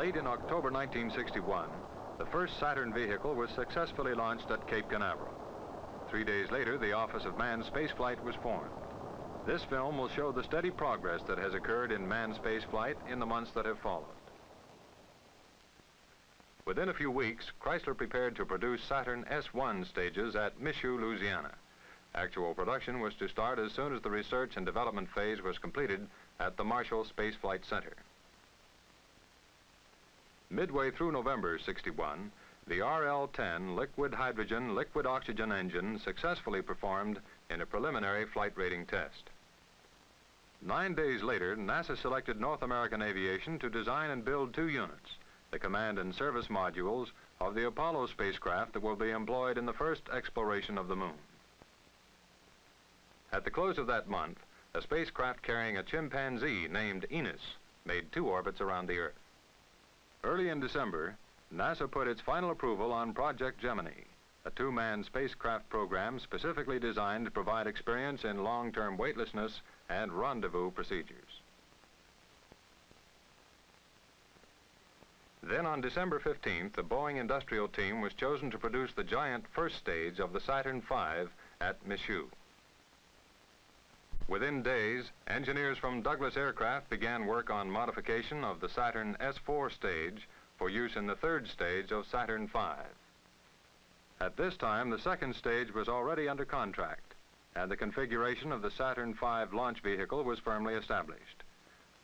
Late in October 1961, the first Saturn vehicle was successfully launched at Cape Canaveral. Three days later, the Office of Manned Spaceflight was formed. This film will show the steady progress that has occurred in manned spaceflight in the months that have followed. Within a few weeks, Chrysler prepared to produce Saturn S1 stages at Michoud, Louisiana. Actual production was to start as soon as the research and development phase was completed at the Marshall Space Flight Center. Midway through November 61, the RL-10 liquid hydrogen liquid oxygen engine successfully performed in a preliminary flight rating test. Nine days later, NASA selected North American Aviation to design and build two units, the command and service modules of the Apollo spacecraft that will be employed in the first exploration of the moon. At the close of that month, a spacecraft carrying a chimpanzee named Enos made two orbits around the Earth. Early in December, NASA put its final approval on Project Gemini, a two-man spacecraft program specifically designed to provide experience in long-term weightlessness and rendezvous procedures. Then on December 15th, the Boeing industrial team was chosen to produce the giant first stage of the Saturn V at Michoud. Within days, engineers from Douglas Aircraft began work on modification of the Saturn S4 stage for use in the third stage of Saturn V. At this time, the second stage was already under contract, and the configuration of the Saturn V launch vehicle was firmly established.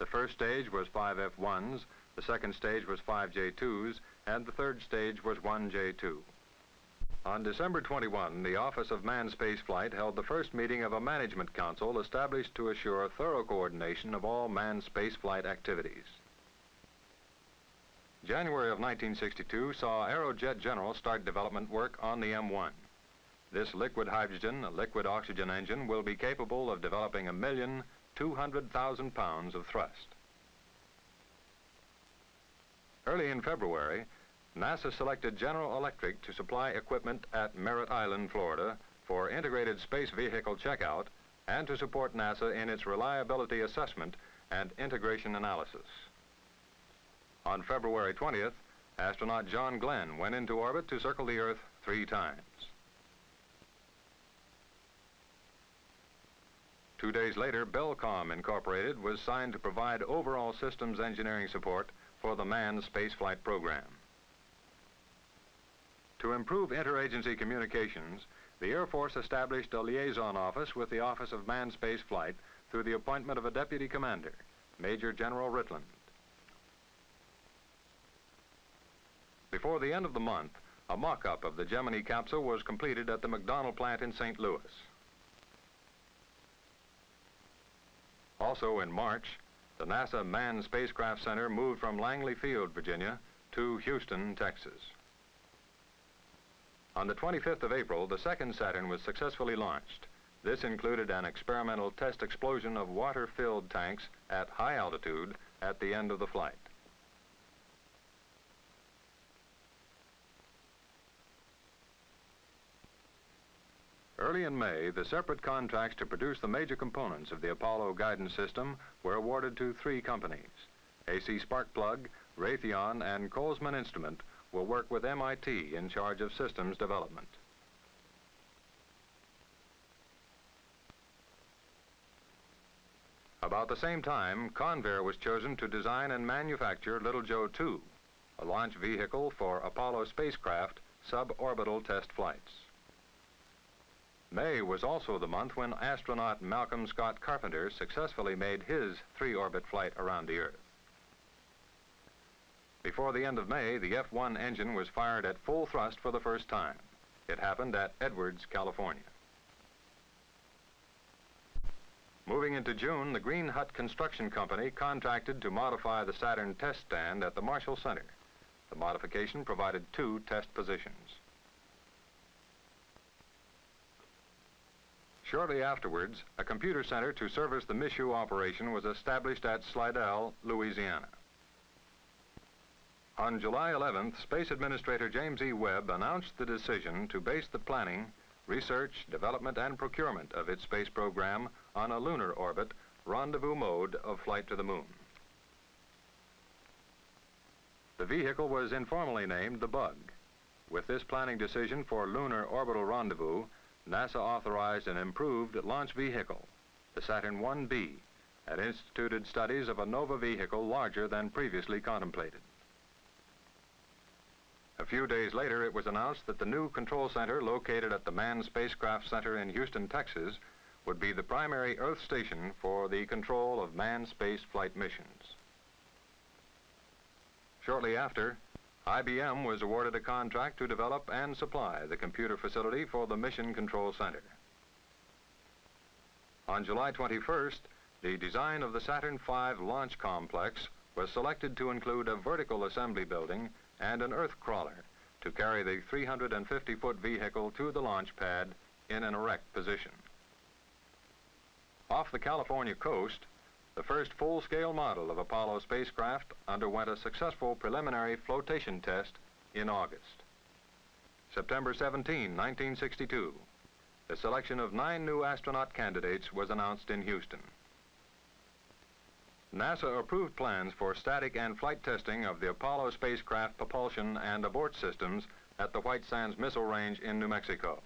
The first stage was five F-1s, the second stage was five J-2s, and the third stage was one J-2. On December 21, the Office of Manned Spaceflight held the first meeting of a management council established to assure thorough coordination of all manned spaceflight activities. January of 1962 saw Aerojet General start development work on the M1. This liquid hydrogen, a liquid oxygen engine will be capable of developing a million, 200,000 pounds of thrust. Early in February, NASA selected General Electric to supply equipment at Merritt Island, Florida for integrated space vehicle checkout and to support NASA in its reliability assessment and integration analysis. On February 20th, astronaut John Glenn went into orbit to circle the Earth three times. Two days later, Bellcomm Incorporated was signed to provide overall systems engineering support for the manned spaceflight program. To improve interagency communications, the Air Force established a liaison office with the Office of Manned space flight through the appointment of a deputy commander, Major General Ritland. Before the end of the month, a mock-up of the Gemini capsule was completed at the McDonnell plant in St. Louis. Also in March, the NASA Manned Spacecraft Center moved from Langley Field, Virginia, to Houston, Texas. On the 25th of April, the second Saturn was successfully launched. This included an experimental test explosion of water-filled tanks at high altitude at the end of the flight. Early in May, the separate contracts to produce the major components of the Apollo guidance system were awarded to three companies. AC Sparkplug, Raytheon, and Kollsman Instrument will work with MIT in charge of systems development. About the same time, Convair was chosen to design and manufacture Little Joe 2, a launch vehicle for Apollo spacecraft suborbital test flights. May was also the month when astronaut Malcolm Scott Carpenter successfully made his three-orbit flight around the Earth. Before the end of May, the F-1 engine was fired at full thrust for the first time. It happened at Edwards, California. Moving into June, the Green Hut Construction Company contracted to modify the Saturn test stand at the Marshall Center. The modification provided two test positions. Shortly afterwards, a computer center to service the Michoud operation was established at Slidell, Louisiana. On July 11th, Space Administrator James E. Webb announced the decision to base the planning, research, development, and procurement of its space program on a lunar orbit rendezvous mode of flight to the moon. The vehicle was informally named the Bug. With this planning decision for Lunar Orbital Rendezvous, NASA authorized an improved launch vehicle, the Saturn 1B, and instituted studies of a NOVA vehicle larger than previously contemplated. A few days later, it was announced that the new control center located at the Manned Spacecraft Center in Houston, Texas, would be the primary Earth station for the control of manned space flight missions. Shortly after, IBM was awarded a contract to develop and supply the computer facility for the Mission Control Center. On July 21st, the design of the Saturn V launch complex was selected to include a vertical assembly building and an earth crawler to carry the 350-foot vehicle to the launch pad in an erect position. Off the California coast, the first full-scale model of Apollo spacecraft underwent a successful preliminary flotation test in August. September 17, 1962, the selection of nine new astronaut candidates was announced in Houston. NASA approved plans for static and flight testing of the Apollo spacecraft propulsion and abort systems at the White Sands Missile Range in New Mexico.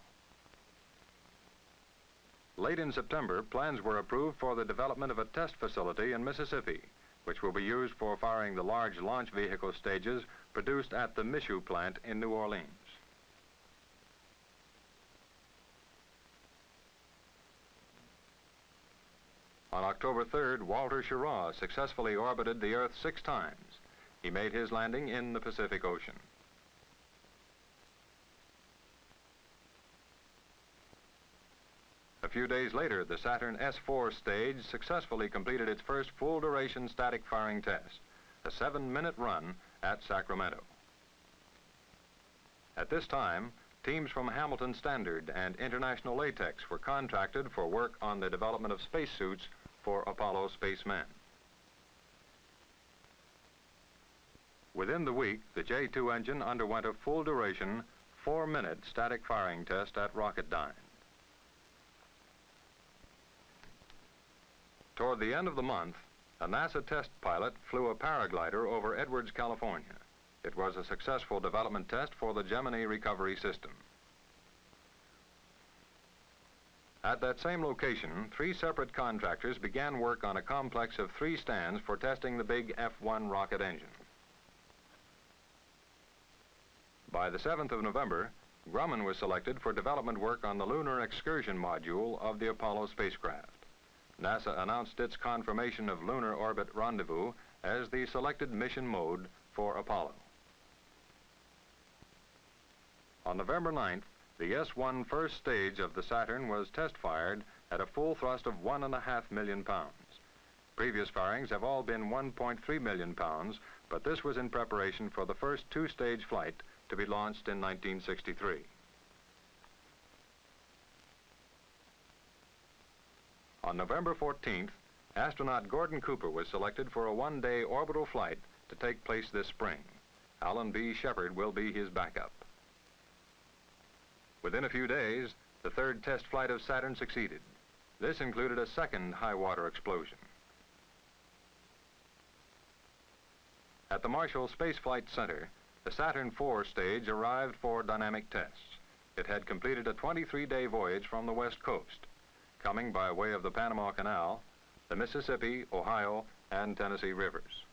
Late in September, plans were approved for the development of a test facility in Mississippi, which will be used for firing the large launch vehicle stages produced at the Michoud plant in New Orleans. On October 3rd, Walter Schirra successfully orbited the Earth six times. He made his landing in the Pacific Ocean. A few days later, the Saturn S4 stage successfully completed its first full-duration static firing test, a seven-minute run at Sacramento. At this time, teams from Hamilton Standard and International Latex were contracted for work on the development of spacesuits for Apollo spacemen. Within the week, the J-2 engine underwent a full-duration, four-minute static firing test at Rocketdyne. Toward the end of the month, a NASA test pilot flew a paraglider over Edwards, California. It was a successful development test for the Gemini recovery system. At that same location, three separate contractors began work on a complex of three stands for testing the big F-1 rocket engine. By the 7th of November, Grumman was selected for development work on the lunar excursion module of the Apollo spacecraft. NASA announced its confirmation of lunar orbit rendezvous as the selected mission mode for Apollo. On November 9th, the S-1 first stage of the Saturn was test fired at a full thrust of one and a half million pounds. Previous firings have all been 1.3 million pounds, but this was in preparation for the first two-stage flight to be launched in 1963. On November 14th, astronaut Gordon Cooper was selected for a one-day orbital flight to take place this spring. Alan B. Shepard will be his backup. Within a few days, the third test flight of Saturn succeeded. This included a second high water explosion. At the Marshall Space Flight Center, the Saturn IV stage arrived for dynamic tests. It had completed a 23-day voyage from the west coast, coming by way of the Panama Canal, the Mississippi, Ohio, and Tennessee rivers.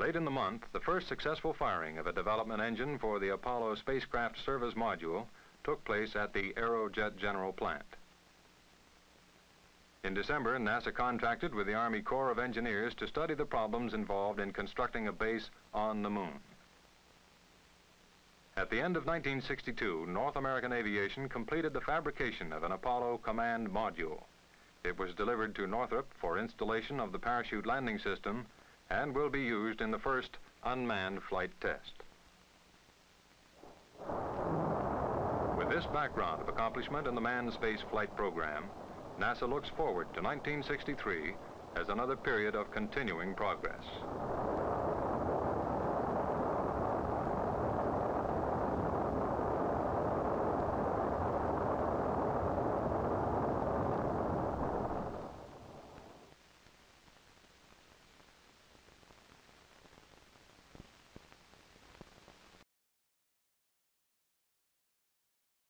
Late in the month, the first successful firing of a development engine for the Apollo spacecraft service module took place at the Aerojet General plant. In December, NASA contracted with the Army Corps of Engineers to study the problems involved in constructing a base on the moon. At the end of 1962, North American Aviation completed the fabrication of an Apollo command module. It was delivered to Northrop for installation of the parachute landing system and will be used in the first unmanned flight test. With this background of accomplishment in the manned space flight program, NASA looks forward to 1963 as another period of continuing progress.